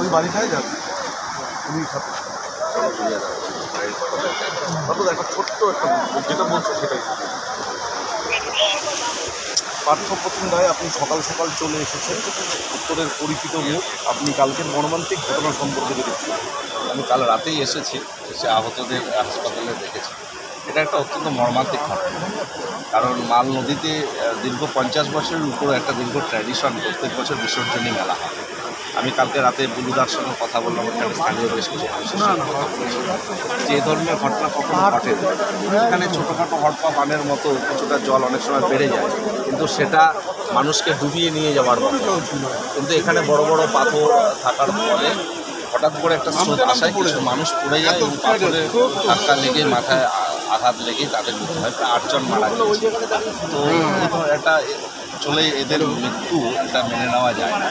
ওই বাড়িটাই যাবে। উনি সাথে একটা ছোট্ট একটা যেটা বলছো সেটাই। পার্থ প্রতিম রায় আপনি সকাল সকাল চলে এসেছেন। উত্তরের পরিচিত মুখ আপনি কালকের মর্মান্তিক ঘটনা সম্পর্কে দেখেছেন আমি কাল রাতেই এসেছি, এসে আহতদের হাসপাতালে দেখেছি। এটা একটা অত্যন্ত মর্মান্তিক ঘটনা। কারণ মাল নদীতে দীর্ঘ পঞ্চাশ বছরের উপরে একটা দীর্ঘ ট্র্যাডিশন প্রত্যেক বছর বিসর্জনী মেলা হয়। আমি কালকে রাতে বুলুদার সঙ্গে কথা বললাম এখানে স্থানীয় বেশ কিছু। যে ধরনের ঘটনা কখনো ঘটে এখানে ছোটোখাটো হড়পা পানের মতো কিছুটা জল অনেক সময় বেড়ে যায়, কিন্তু সেটা মানুষকে ডুবিয়ে নিয়ে যাওয়ার মতো। কিন্তু এখানে বড় বড় পাথর থাকার ফলে হঠাৎ করে একটা স্রোত আসায় কিছু মানুষ পড়ে যায় এবং পাথরে ধাক্কা লেগে মাথায় আঘাত লেগে তাদের মৃত্যু হয়। প্রায় আটজন মারা গিয়েছে। তো এটা চলে এদের মৃত্যু এটা মেনে নেওয়া যায় না।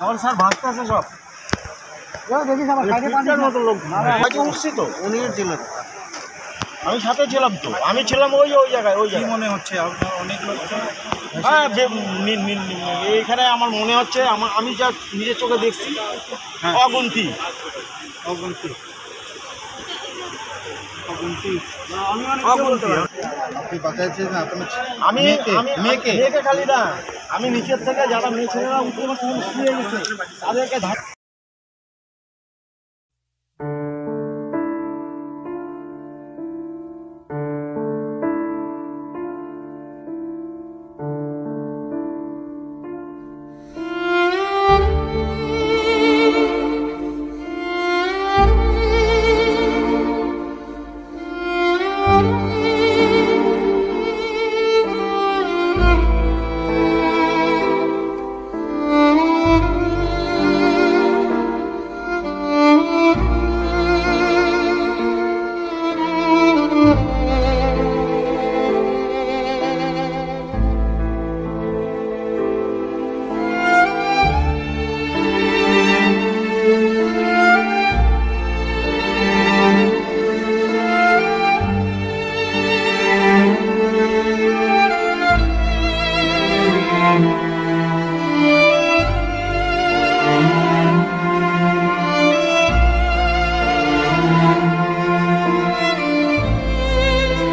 আমার স্যার ভাসতে আছে সব। লোক। আগে উঠছি তো। উনি ছিলেন। আমি সাথে ছিলাম তো। আমি ছিলাম ওই ওই জায়গায় ওই জায়গায়। মনে হচ্ছে? আপনার অনেক লোক হ্যাঁ এইখানে আমার মনে হচ্ছে আমার আমি যা নিজের চোখে দেখছি অগুন্তি। অগুন্তি। অগুন্তি। আমি মেয়েকে খালি না আমি নিচের থেকে যারা মেয়ে ছেলেরা উপরে শুয়ে গেছে। তাদেরকে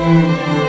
Música